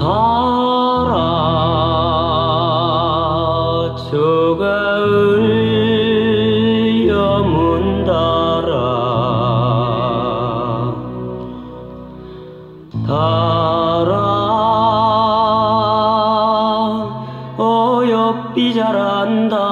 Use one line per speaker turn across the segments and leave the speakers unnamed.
달아 조가을 여문달아. 달아 어여 삐자란다.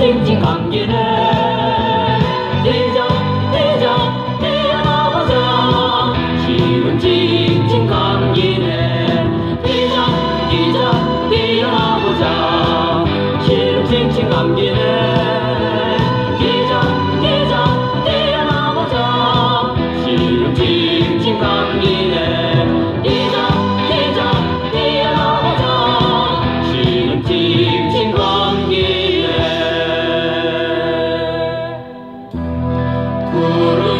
찡찡 감기네 대장 대장 대나보자. 지금 찡찡 감기네 대장 대장 대나보자. 지금 찡찡 감기네 Lord.